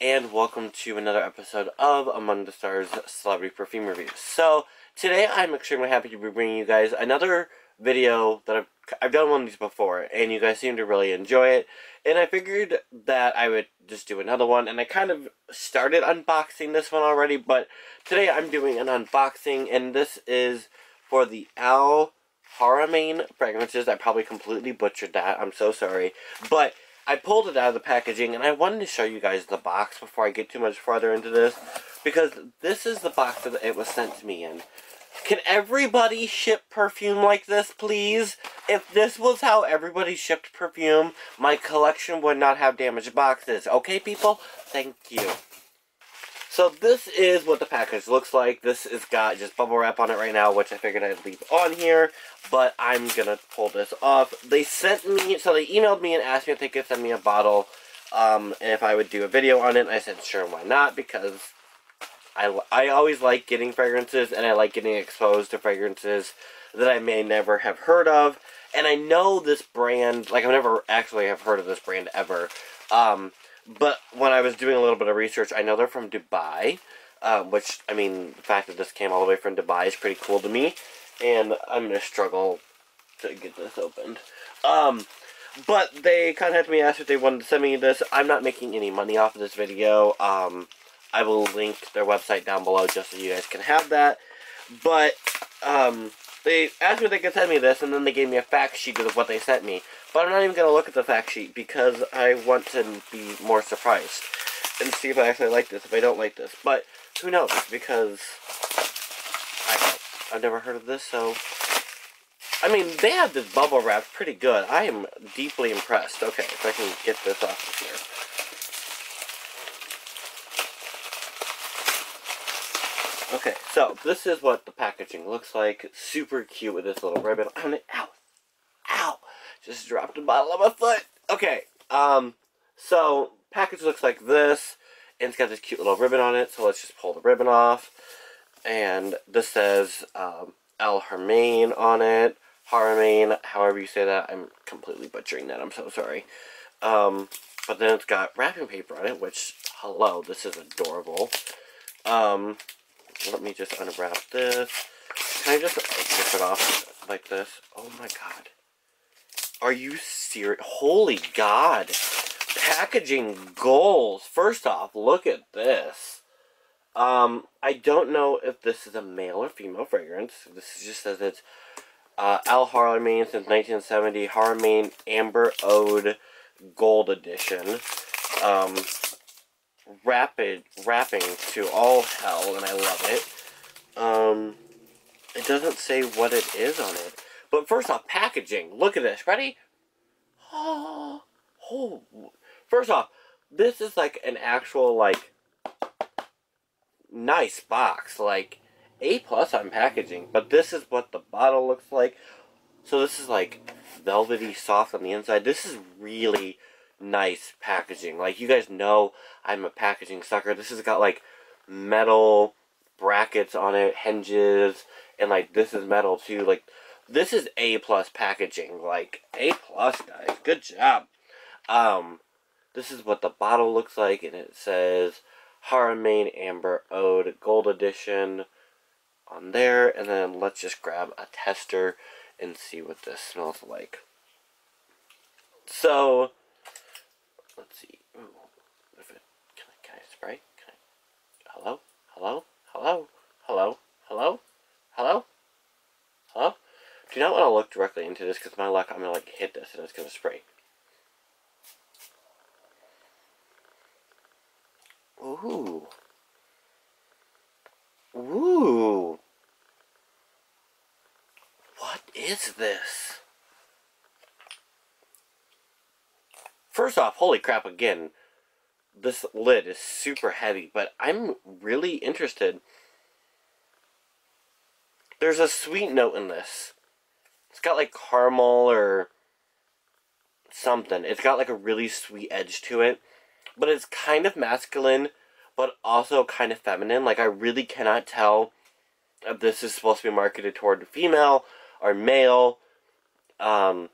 and welcome to another episode of Among the Stars Celebrity Perfume Reviews. So, today I'm extremely happy to be bringing you guys another video that I've, I've done one of these before, and you guys seem to really enjoy it, and I figured that I would just do another one, and I kind of started unboxing this one already, but today I'm doing an unboxing, and this is for the Al Haramain fragrances. I probably completely butchered that, I'm so sorry, but I pulled it out of the packaging and I wanted to show you guys the box before I get too much farther into this because this is the box that it was sent to me in. Can everybody ship perfume like this, please? If this was how everybody shipped perfume, my collection would not have damaged boxes. Okay, people? Thank you. So this is what the package looks like. This has got just bubble wrap on it right now, which I figured I'd leave on here, but I'm gonna pull this off. They sent me, so they emailed me and asked me if they could send me a bottle, um, and if I would do a video on it. I said, sure, why not? Because I, I always like getting fragrances, and I like getting exposed to fragrances that I may never have heard of. And I know this brand, like I've never actually have heard of this brand ever. Um, but when I was doing a little bit of research, I know they're from Dubai, um, which, I mean, the fact that this came all the way from Dubai is pretty cool to me. And I'm going to struggle to get this opened. Um, but they contacted me, asked if they wanted to send me this. I'm not making any money off of this video. Um, I will link their website down below just so you guys can have that. But, um, they asked me if they could send me this, and then they gave me a fact sheet of what they sent me. But I'm not even going to look at the fact sheet because I want to be more surprised and see if I actually like this, if I don't like this. But who knows, because I, I've never heard of this, so... I mean, they have this bubble wrap pretty good. I am deeply impressed. Okay, if I can get this off of here. Okay, so this is what the packaging looks like. Super cute with this little ribbon on it. Ow! Ow! Just dropped a bottle on my foot. Okay, um, so package looks like this, and it's got this cute little ribbon on it. So let's just pull the ribbon off, and this says um, Al Haramain on it. Haramain, however you say that. I'm completely butchering that. I'm so sorry. Um, but then it's got wrapping paper on it, which hello, this is adorable. Um, let me just unwrap this. Can I just rip it off like this? Oh my god. Are you serious? Holy god. Packaging goals. First off, look at this. Um, I don't know if this is a male or female fragrance. This just says it's uh, Al Haramain since 1970. Haramain Amber Oud Gold Edition. Um, rapid wrapping to all hell, and I love it. Um, it doesn't say what it is on it. But first off, packaging. Look at this. Ready? Oh, oh. First off, this is like an actual, like, nice box. Like, A plus on packaging. But this is what the bottle looks like. So this is like velvety soft on the inside. This is really nice packaging. Like, you guys know I'm a packaging sucker. This has got, like, metal brackets on it, hinges, and, like, this is metal, too. Like, this is A plus packaging. Like, A plus, guys. Good job. Um, this is what the bottle looks like, and it says Haramain Amber Oud Gold Edition on there. And then let's just grab a tester and see what this smells like. So, let's see. Ooh, if it, can, Can I? Hello? Hello? Hello? Hello? Hello? Hello? Hello? Do not want to look directly into this? Because my luck, I'm going to like hit this and it's going to spray. Ooh. Ooh. What is this? First off, holy crap, again, this lid is super heavy, but I'm really interested. There's a sweet note in this. It's got like caramel or something. It's got like a really sweet edge to it. But it's kind of masculine, but also kind of feminine. Like I really cannot tell if this is supposed to be marketed toward female or male. Um,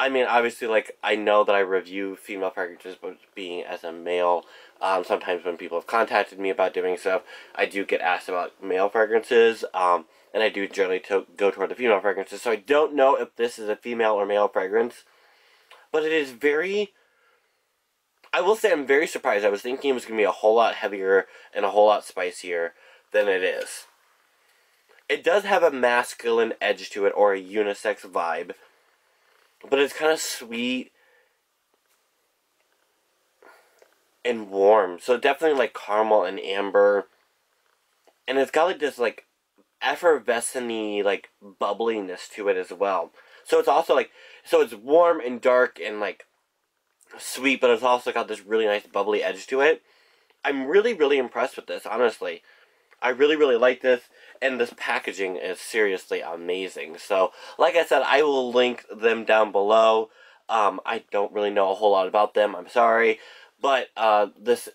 I mean, obviously, like, I know that I review female fragrances, but being as a male, um, sometimes when people have contacted me about doing stuff, I do get asked about male fragrances, um, and I do generally to go toward the female fragrances. So I don't know if this is a female or male fragrance, but it is very. I will say I'm very surprised. I was thinking it was going to be a whole lot heavier and a whole lot spicier than it is. It does have a masculine edge to it, or a unisex vibe but it's kind of sweet and warm. So definitely like caramel and amber. And it's got like this like effervescent like bubbliness to it as well. So it's also like so it's warm and dark and like sweet, but it's also got this really nice bubbly edge to it. I'm really, really impressed with this, honestly. I really, really like this, and this packaging is seriously amazing. So, like I said, I will link them down below. Um, I don't really know a whole lot about them, I'm sorry, but uh, this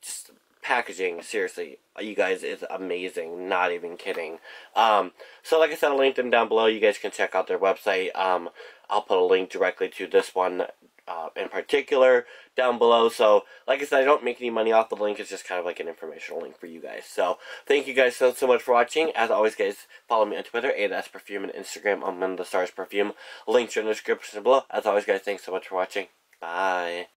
just packaging, seriously, you guys, is amazing. Not even kidding. Um, so, like I said, I'll link them down below. You guys can check out their website. Um, I'll put a link directly to this one uh, in particular down below. So, like I said, I don't make any money off the link. It's just kind of like an informational link for you guys. So, thank you guys so, so much for watching. As always, guys, follow me on Twitter, ADS Perfume, and Instagram. Among the Stars Perfume. Links are in the description below. As always, guys, thanks so much for watching. Bye.